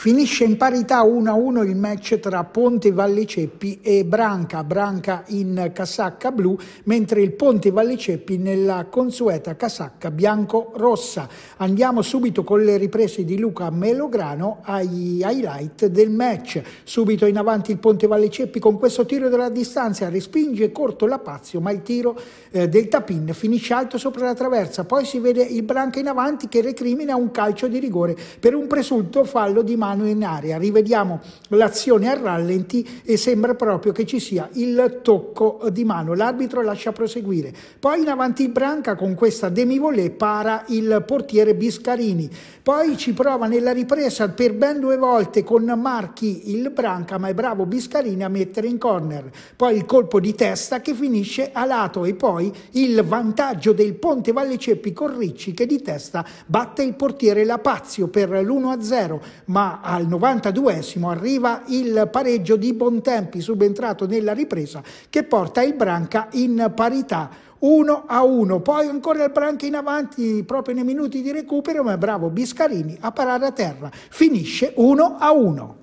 Finisce in parità 1-1 il match tra Ponte Valle Ceppi e Branca, Branca in casacca blu, mentre il Ponte Valle Ceppi nella consueta casacca bianco-rossa. Andiamo subito con le riprese di Luca Melograno ai highlight del match. Subito in avanti il Ponte Valle Ceppi con questo tiro della distanza, respinge corto la Pazio, ma il tiro eh, del Tapin finisce alto sopra la traversa. Poi si vede il Branca in avanti che recrimina un calcio di rigore per un presunto fallo di mano mano in aria. Rivediamo l'azione a rallenti e sembra proprio che ci sia il tocco di mano. L'arbitro lascia proseguire. Poi in avanti Branca con questa demi-volée para il portiere Biscarini. Poi ci prova nella ripresa per ben due volte con Marchi il Branca, ma è bravo Biscarini a mettere in corner. Poi il colpo di testa che finisce a lato e poi il vantaggio del Ponte Valle Ceppi con Ricci che di testa batte il portiere Lapazio per l'1-0, al 92esimo arriva il pareggio di Bontempi subentrato nella ripresa che porta il Branca in parità 1 a 1. Poi ancora il Branca in avanti proprio nei minuti di recupero, ma è bravo Biscarini a parare a terra. Finisce 1 a 1.